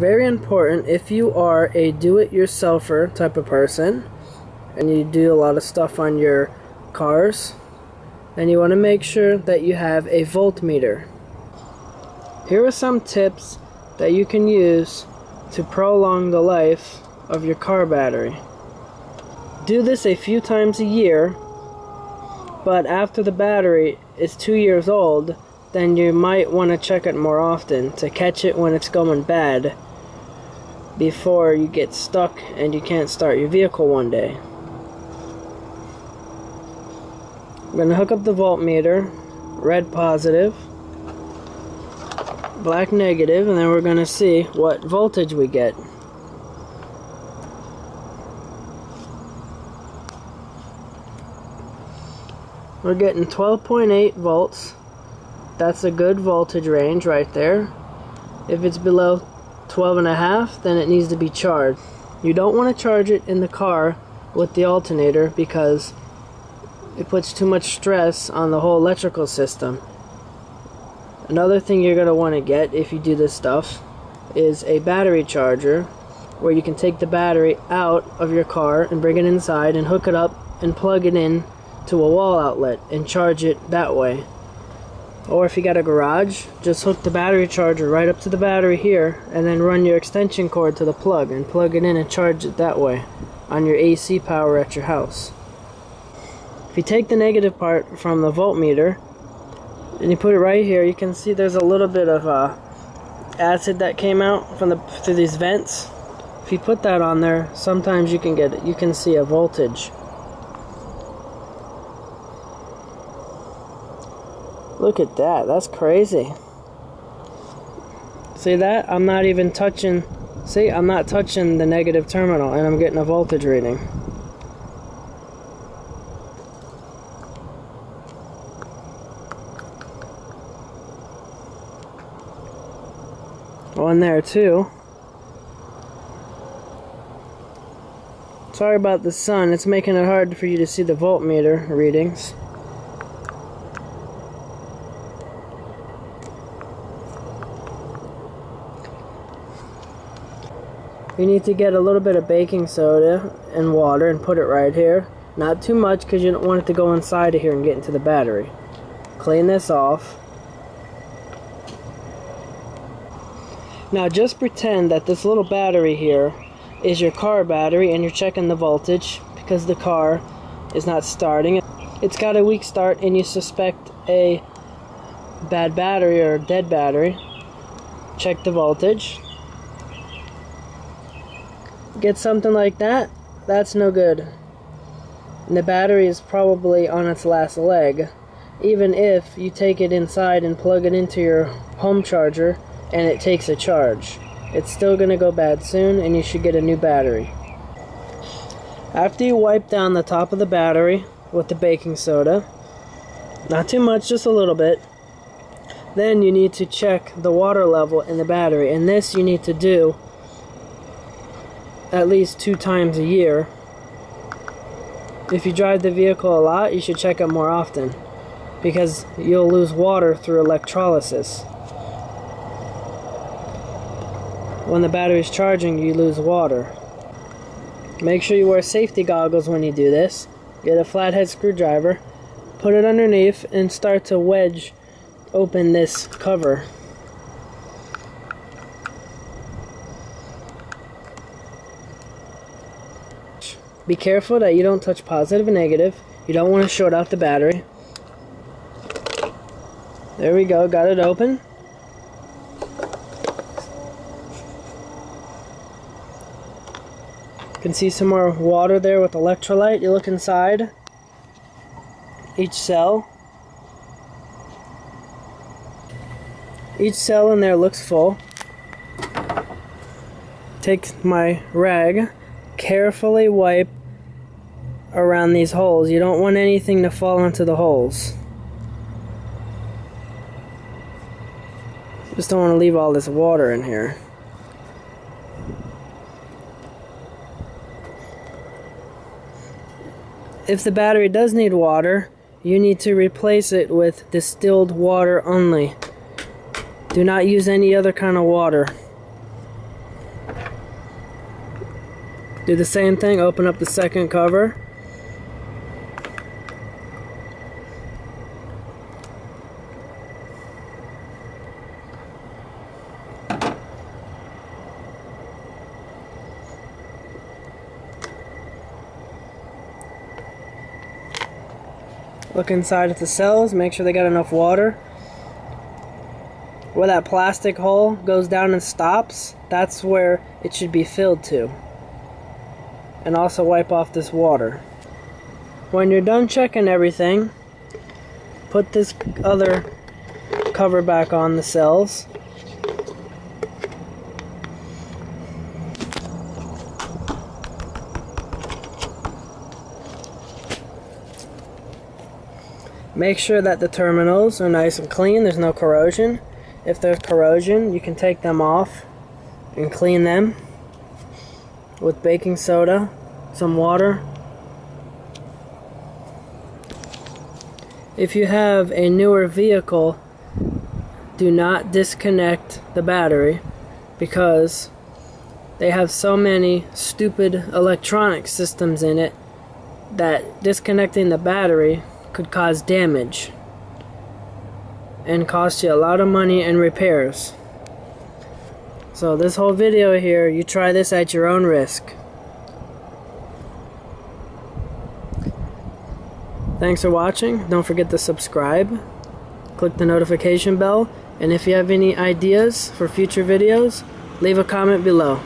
Very important if you are a do-it-yourselfer type of person and you do a lot of stuff on your cars, then you want to make sure that you have a voltmeter. Here are some tips that you can use to prolong the life of your car battery. Do this a few times a year, but after the battery is two years old, then you might want to check it more often to catch it when it's going bad before you get stuck and you can't start your vehicle one day. I'm going to hook up the voltmeter, red positive, black negative, and then we're going to see what voltage we get. We're getting 12.8 volts. That's a good voltage range right there. If it's below 12 and a half, then it needs to be charged. You don't want to charge it in the car with the alternator because it puts too much stress on the whole electrical system. Another thing you're going to want to get if you do this stuff is a battery charger where you can take the battery out of your car and bring it inside and hook it up and plug it in to a wall outlet and charge it that way. Or if you got a garage, just hook the battery charger right up to the battery here and then run your extension cord to the plug and plug it in and charge it that way on your AC power at your house. If you take the negative part from the voltmeter and you put it right here, you can see there's a little bit of uh, acid that came out from the through these vents. If you put that on there, sometimes you can get you can see a voltage Look at that. That's crazy. See that? I'm not even touching. See, I'm not touching the negative terminal and I'm getting a voltage reading. Oh, One there too. Sorry about the sun. It's making it hard for you to see the voltmeter readings. You need to get a little bit of baking soda and water and put it right here. Not too much because you don't want it to go inside of here and get into the battery. Clean this off. Now just pretend that this little battery here is your car battery and you're checking the voltage because the car is not starting. It's got a weak start and you suspect a bad battery or dead battery. Check the voltage get something like that, that's no good. And the battery is probably on its last leg. Even if you take it inside and plug it into your home charger and it takes a charge. It's still going to go bad soon and you should get a new battery. After you wipe down the top of the battery with the baking soda, not too much, just a little bit, then you need to check the water level in the battery. And this you need to do at least two times a year. If you drive the vehicle a lot, you should check it more often because you'll lose water through electrolysis. When the battery is charging, you lose water. Make sure you wear safety goggles when you do this. Get a flathead screwdriver, put it underneath, and start to wedge open this cover. Be careful that you don't touch positive and negative. You don't want to short out the battery. There we go, got it open. You can see some more water there with electrolyte. You look inside each cell. Each cell in there looks full. Take my rag, carefully wipe around these holes. You don't want anything to fall into the holes. Just don't want to leave all this water in here. If the battery does need water, you need to replace it with distilled water only. Do not use any other kind of water. Do the same thing, open up the second cover. Look inside at the cells, make sure they got enough water. Where that plastic hole goes down and stops, that's where it should be filled to. And also wipe off this water. When you're done checking everything, put this other cover back on the cells. Make sure that the terminals are nice and clean, there's no corrosion. If there's corrosion, you can take them off and clean them with baking soda, some water. If you have a newer vehicle, do not disconnect the battery because they have so many stupid electronic systems in it that disconnecting the battery could cause damage and cost you a lot of money and repairs. So this whole video here, you try this at your own risk. Thanks for watching. Don't forget to subscribe. Click the notification bell. And if you have any ideas for future videos, leave a comment below.